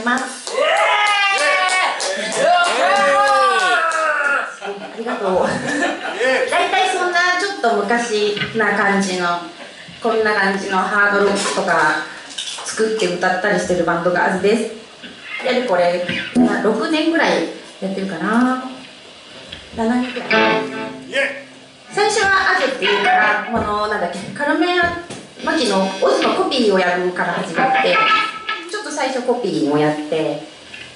いますありがとう。大体そんなちょっと昔な感じのこんな感じのハードロックとか作って歌ったりしてるバンドがあずですでこれ6年ぐらいやってるかな。7年ぐらい最初はアジっていうからこのなんだっけカルメン・マキのオズのコピーをやるから始まって最初コピーもやって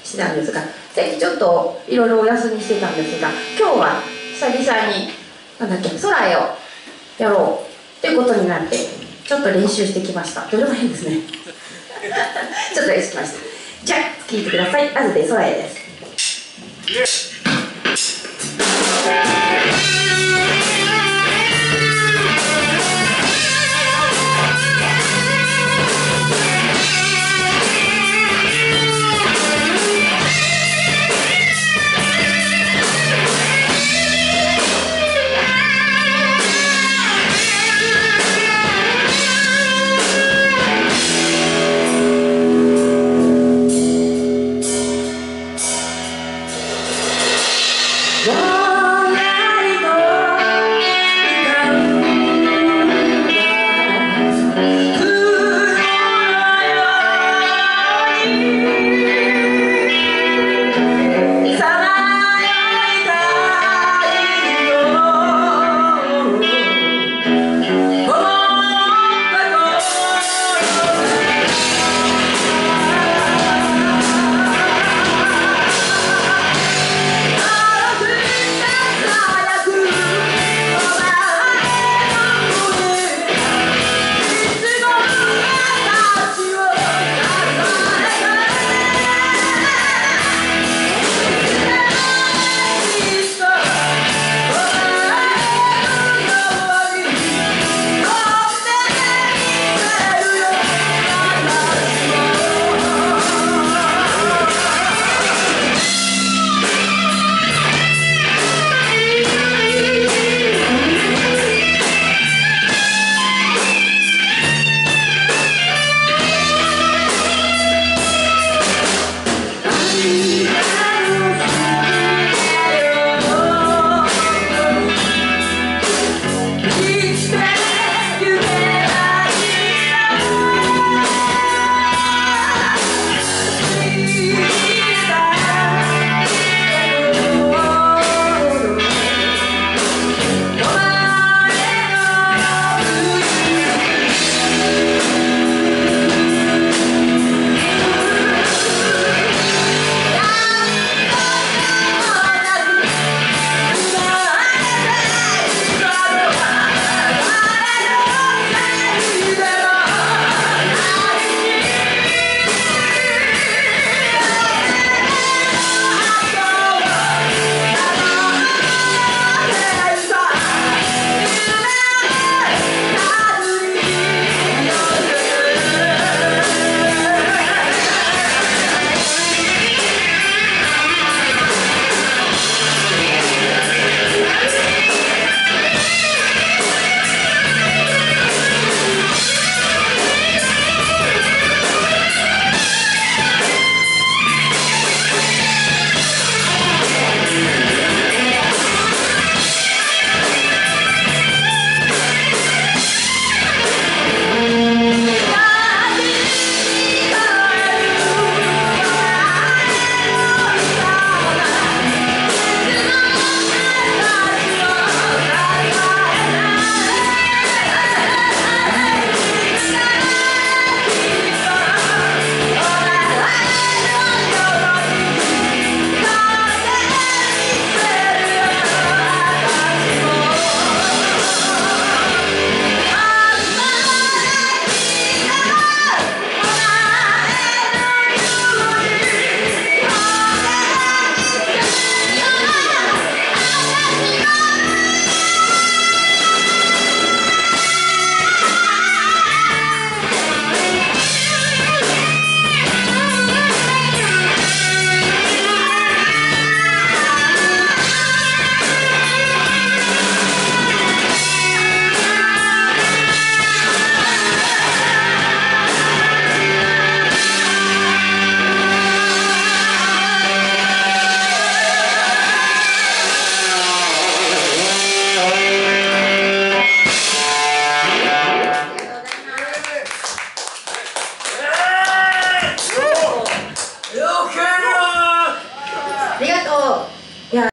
してたんですが最近ちょっといろいろお休みしてたんですが今日は久々になんだっけ空へをやろうということになってちょっと練習してきました。どれも変ですね。ちょっと練習しました。じゃあ聴いてください。あずで空へです。Yeah.